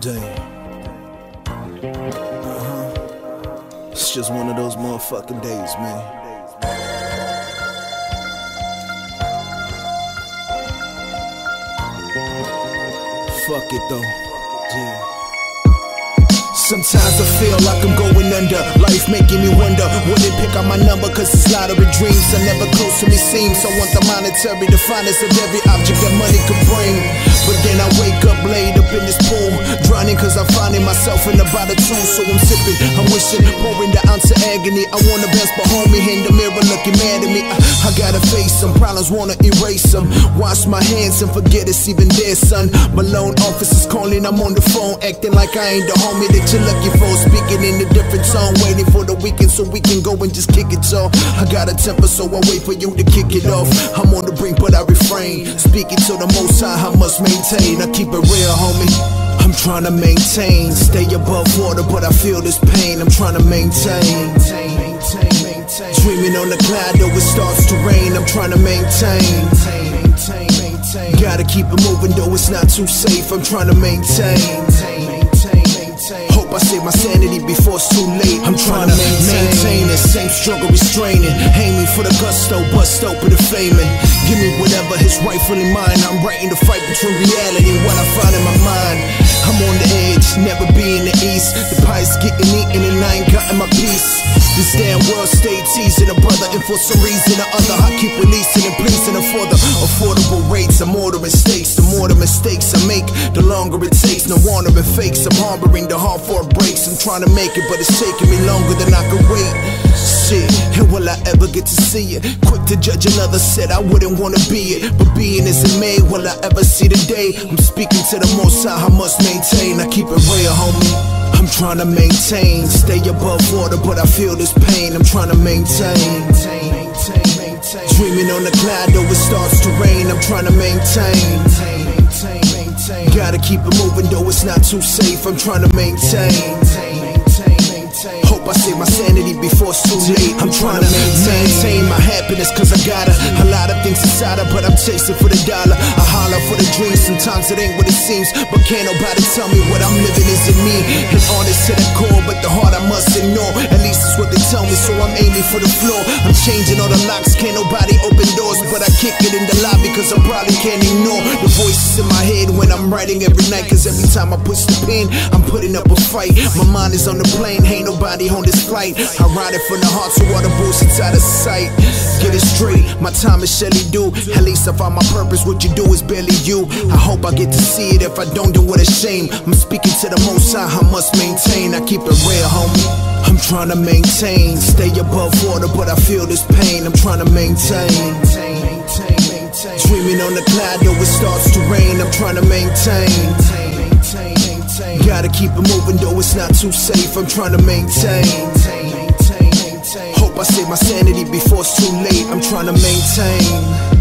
Damn. Uh huh. It's just one of those motherfucking days, man. Fuck it though. Yeah. Sometimes I feel like I'm going under. Life making me wonder. Would they pick up my number? Cause it's lottery dreams are never close to me seems. I want the monetary, the finest of every object that money could bring. But then I wake up laid up in this pool. Drowning cause I'm finding myself in a two. So I'm sipping, I'm wishing, pouring the ounce of agony. I wanna best but homie in the mirror looking mad at me. I, I gotta face some problems, wanna erase them. Wash my hands and forget it's even there, son. Malone officers calling, I'm on the phone, acting like I ain't the homie that you're lucky for speaking in a different tone, waiting for the weekend so we can go and just kick it off. I got a temper, so I wait for you to kick it off. I'm on the brink, but I refrain. Speaking to the most high, I must maintain. I keep it real, homie. I'm trying to maintain, stay above water, but I feel this pain. I'm trying to maintain. Dreaming on the cloud, though it starts to rain. I'm trying to maintain. Gotta keep it moving, though it's not too safe. I'm trying to maintain. Hope I save my sanity before it's too late. I'm trying to maintain the same struggle restraining. Aiming for the gusto, bust open the faming. Give me whatever is rightfully mine. I'm writing the fight between reality and what I find in my mind. I'm on the edge, never be in the east. The pie's getting eaten and I ain't gotten my piece. This damn world stay teasing a brother, and for some reason or other, I keep releasing and pleasing them for the affordable rates. I'm ordering stakes. The more the mistakes I make, the longer it takes. No wandering fakes. I'm harboring the heart for breaks. I'm trying to make it, but it's taking me longer than I can wait. Shit, and will I ever get to see it? Quick to judge another said I wouldn't wanna be it, but being isn't made. Will I ever see the day? I'm speaking to the most high, I must maintain. I keep it real, homie. I'm trying to maintain, stay above water, but I feel this pain. I'm trying to maintain. Dreaming on the cloud, though it starts to rain. I'm trying to maintain. Gotta keep it moving, though it's not too safe. I'm trying to maintain. I save my sanity before it's too late. I'm trying to maintain my happiness, cause I got a, a lot of things inside her, but I'm chasing for the dollar. I holler for the dream, sometimes it ain't what it seems. But can't nobody tell me what I'm living isn't me. An artist to the core, but the heart I must ignore. At least it's what they tell me, so I'm aiming for the floor. I'm changing all the locks, can't nobody open doors. But I kick it in the lobby, cause I probably can't ignore the voices in my head I'm writing every night. Cause every time I push the pen, I'm putting up a fight. My mind is on the plane, ain't nobody on this flight. I ride it from the heart, so all the bullshit's out of sight. Get it straight, my time is Shelly do. At least I find my purpose, what you do is barely you. I hope I get to see it, if I don't do what a shame. I'm speaking to the most high, I must maintain. I keep it real, homie. I'm trying to maintain, stay above water, but I feel this pain. I'm trying to maintain. Dreaming on the cloud, though it starts to rain. I'm trying to maintain. Gotta keep it moving, though it's not too safe. I'm trying to maintain. Hope I save my sanity before it's too late. I'm trying to maintain.